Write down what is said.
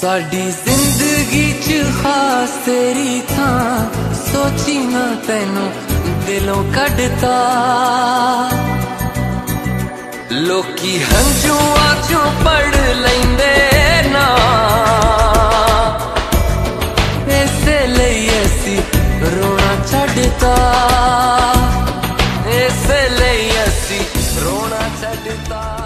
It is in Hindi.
साड़ी ज़िंदगी च खास तेरी था। सोची ना तेनो, दिलों कटता लोकी हंजू आजू पढ़ लेंदे ना। ऐसे ले ऐसी रोना छड़ता। ऐसे ले रोना छड़ता।